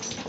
times.